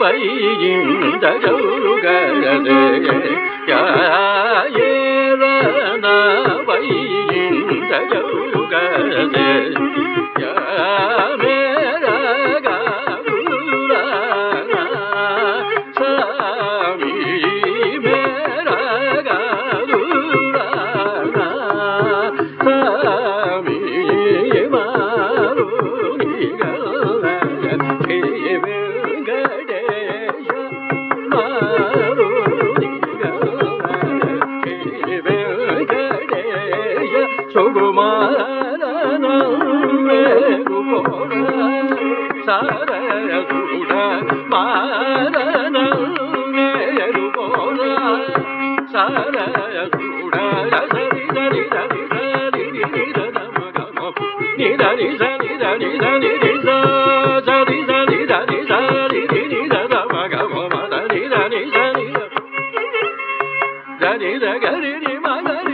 వైయిందగౌగరదే యాయేరన వైయిందగౌగరదే yeah సారూడ మారూ సారూడ సరి సరి సరి నిదని సని దని దని సరి సని దని సరి దిని దద మగ మమ దని దని సని దని దగరి మగరి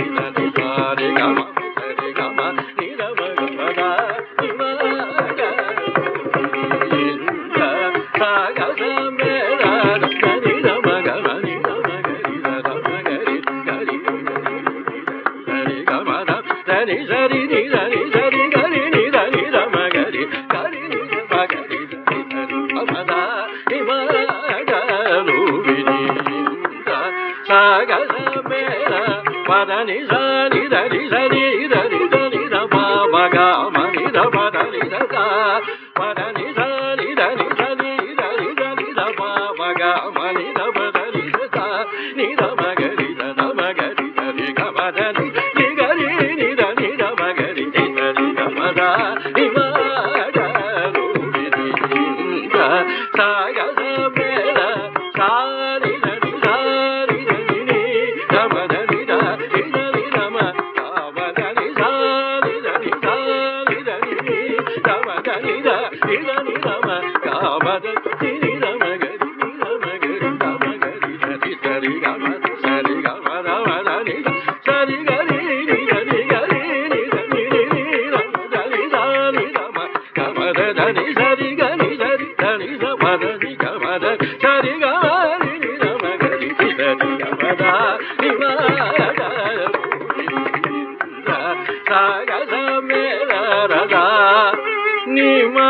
గరి సరి రి సరి సరి గరి ని రి ర మ గరి గరి ని ర మ గరి సరి సరి మ మ ద ని మ గ రు వి ని ద స గ స మే ర మ ద ని స ని ర రి స రి ర రి ద ని ర మ మ గ మ ని ర మ ద ని ర ద మ ద ని స ని ర రి స రి ర రి ద ని ర మ మ గ మ ని ర మ ద ని ర ద ని ర మ ತಾಯ মা